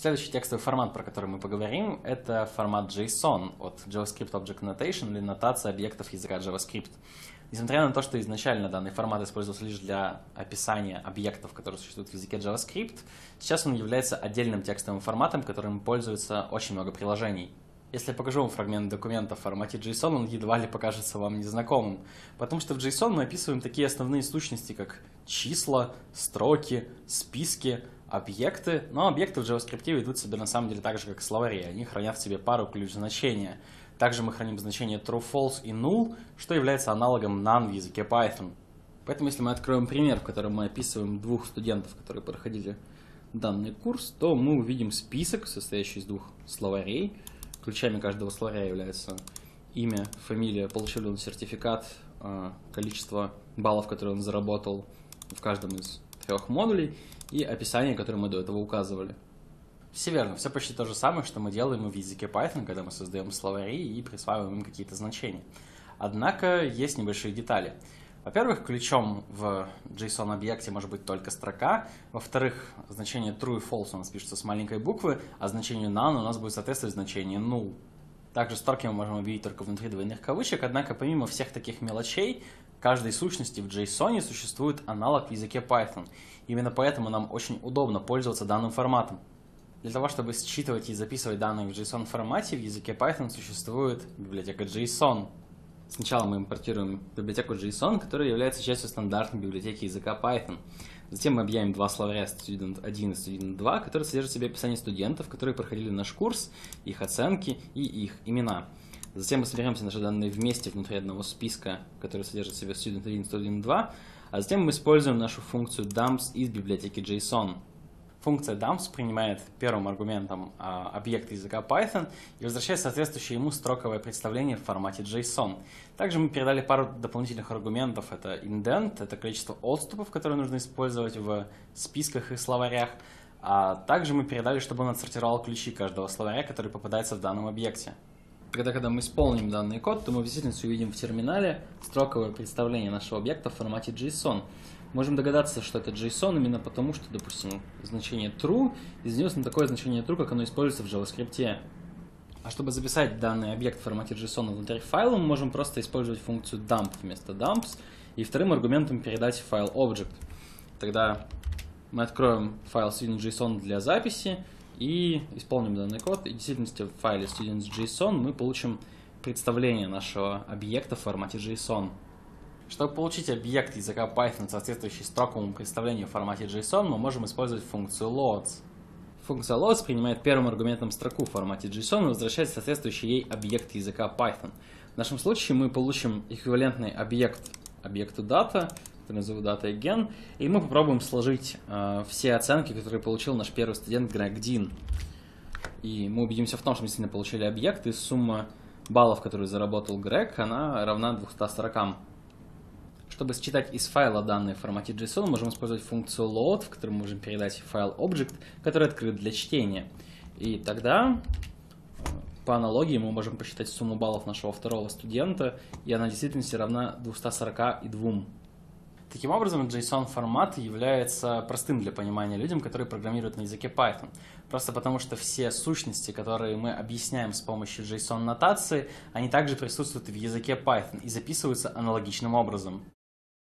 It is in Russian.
Следующий текстовый формат, про который мы поговорим, это формат JSON от JavaScript Object Notation или нотация объектов языка JavaScript. Несмотря на то, что изначально данный формат использовался лишь для описания объектов, которые существуют в языке JavaScript, сейчас он является отдельным текстовым форматом, которым пользуется очень много приложений. Если я покажу вам фрагмент документа в формате JSON, он едва ли покажется вам незнакомым, потому что в JSON мы описываем такие основные сущности, как числа, строки, списки, объекты, но объекты в JavaScript ведут себя на самом деле так же, как словари, они хранят в себе пару ключ значения. Также мы храним значения true, false и null, что является аналогом none в языке Python. Поэтому если мы откроем пример, в котором мы описываем двух студентов, которые проходили данный курс, то мы увидим список, состоящий из двух словарей, Ключами каждого словаря являются имя, фамилия, получил ли он сертификат, а, количество баллов, которые он заработал в каждом из трех модулей и описание, которое мы до этого указывали. Все верно, все почти то же самое, что мы делаем в языке Python, когда мы создаем словари и присваиваем им какие-то значения. Однако есть небольшие детали. Во-первых, ключом в JSON-объекте может быть только строка. Во-вторых, значение true и false у нас пишется с маленькой буквы, а значению none у нас будет соответствовать значение null. Также строки мы можем объявить только внутри двойных кавычек, однако помимо всех таких мелочей, каждой сущности в JSON существует аналог в языке Python. Именно поэтому нам очень удобно пользоваться данным форматом. Для того, чтобы считывать и записывать данные в JSON формате, в языке Python существует библиотека JSON. Сначала мы импортируем библиотеку JSON, которая является частью стандартной библиотеки языка Python. Затем мы объявим два словаря Student 1 и Student 2, которые содержат в себе описание студентов, которые проходили наш курс, их оценки и их имена. Затем мы соберем все наши данные вместе внутри одного списка, который содержит в себе Student 1 и Student 2, а затем мы используем нашу функцию dumps из библиотеки JSON. Функция dumps принимает первым аргументом а, объект языка Python и возвращает соответствующее ему строковое представление в формате JSON. Также мы передали пару дополнительных аргументов. Это indent, это количество отступов, которые нужно использовать в списках и словарях. А также мы передали, чтобы он отсортировал ключи каждого словаря, который попадается в данном объекте. Когда, когда мы исполним данный код, то мы в действительности увидим в терминале строковое представление нашего объекта в формате JSON. Можем догадаться, что это JSON именно потому, что, допустим, значение true изменилось на такое значение true, как оно используется в JavaScript. А чтобы записать данный объект в формате JSON внутрь файла, мы можем просто использовать функцию dump вместо dumps и вторым аргументом передать файл object. Тогда мы откроем файл student.json для записи и исполним данный код. И в действительности в файле students.json мы получим представление нашего объекта в формате JSON. Чтобы получить объект языка Python, соответствующий строковому представлению в формате JSON, мы можем использовать функцию loads. Функция loads принимает первым аргументом строку в формате JSON и возвращает соответствующий ей объект языка Python. В нашем случае мы получим эквивалентный объект объекту data, который назову data again, и мы попробуем сложить э, все оценки, которые получил наш первый студент Грег Дин. И мы убедимся в том, что мы действительно получили объект, и сумма баллов, которые заработал Грег, она равна 240. Чтобы считать из файла данные в формате JSON, мы можем использовать функцию load, в которой мы можем передать файл object, который открыт для чтения. И тогда э, по аналогии мы можем посчитать сумму баллов нашего второго студента, и она действительно равна 242. Таким образом, JSON-формат является простым для понимания людям, которые программируют на языке Python. Просто потому, что все сущности, которые мы объясняем с помощью JSON-нотации, они также присутствуют в языке Python и записываются аналогичным образом.